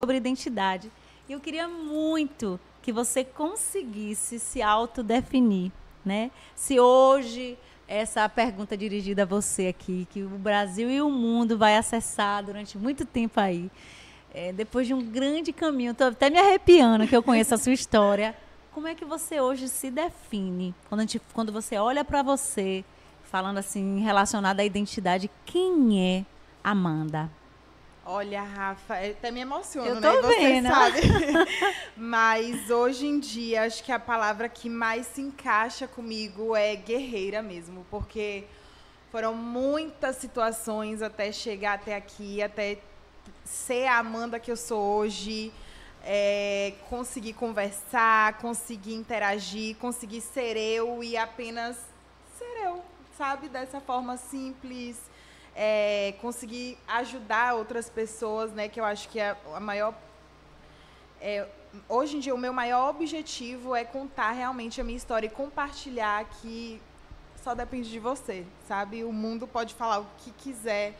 sobre identidade. E eu queria muito que você conseguisse se autodefinir, né? Se hoje essa pergunta dirigida a você aqui, que o Brasil e o mundo vai acessar durante muito tempo aí, é, depois de um grande caminho, estou até me arrepiando que eu conheço a sua história. Como é que você hoje se define? Quando, a gente, quando você olha para você, falando assim, relacionada à identidade, quem é Amanda? Olha, Rafa, até me emociono, Eu né? Você vendo. sabe. Mas hoje em dia, acho que a palavra que mais se encaixa comigo é guerreira mesmo, porque foram muitas situações até chegar até aqui, até ser a Amanda que eu sou hoje, é, conseguir conversar, conseguir interagir, conseguir ser eu e apenas ser eu, sabe? Dessa forma simples, é, conseguir ajudar outras pessoas, né? Que eu acho que é a maior. é, hoje em dia, o meu maior objetivo é contar realmente a minha história e compartilhar que só depende de você, sabe? O mundo pode falar o que quiser,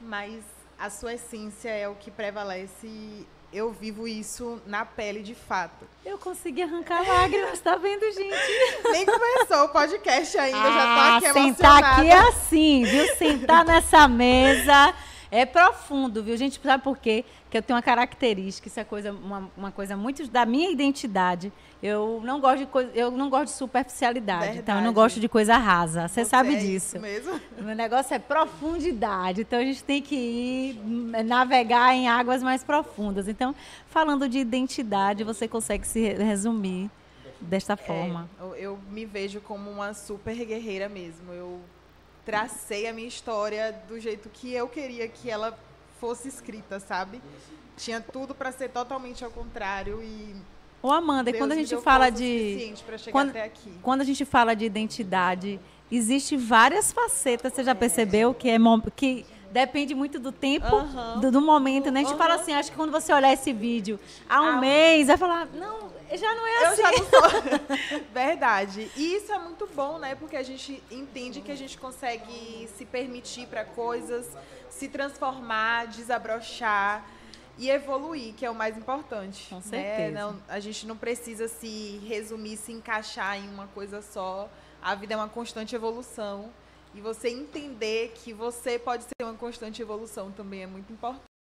mas a sua essência é o que prevalece eu vivo isso na pele de fato. Eu consegui arrancar lágrimas, tá vendo, gente? Nem começou o podcast ainda, já tô Ah, aqui sentar emocionada. aqui é assim, viu? Sentar nessa mesa é profundo, viu? Gente, sabe por quê? Que eu tenho uma característica, isso é coisa, uma, uma coisa muito da minha identidade. Eu não gosto de coisa, eu não gosto de superficialidade, então eu não Verdade. gosto de coisa rasa. Você sabe é disso. isso mesmo. Meu negócio é profundidade, então a gente tem que ir hum, navegar em águas mais profundas. Então, falando de identidade, você consegue se re- resumir desta forma. É, eu, eu me vejo como uma super guerreira mesmo. Eu tracei a minha história do jeito que eu queria que ela fosse escrita, sabe? Tinha tudo para ser totalmente ao contrário e Ô Amanda, e Deus quando a gente fala de quando- até aqui. quando a gente fala de identidade, existe várias facetas. Você já percebeu que é que depende muito do tempo, Aham. do, do momento, né? A gente fala Aham. assim, acho que quando você olhar esse vídeo há um Ah, mês, vai falar, não, já não é Eu assim. já não sou. Verdade. E isso é muito bom, né? Porque a gente entende que a gente consegue se permitir para coisas, se transformar, desabrochar e evoluir, que é o mais importante. Com né? certeza. Não- a gente não precisa se resumir, se encaixar em uma coisa só. A vida é uma constante evolução. E você entender que você pode ser uma constante evolução também é muito importante.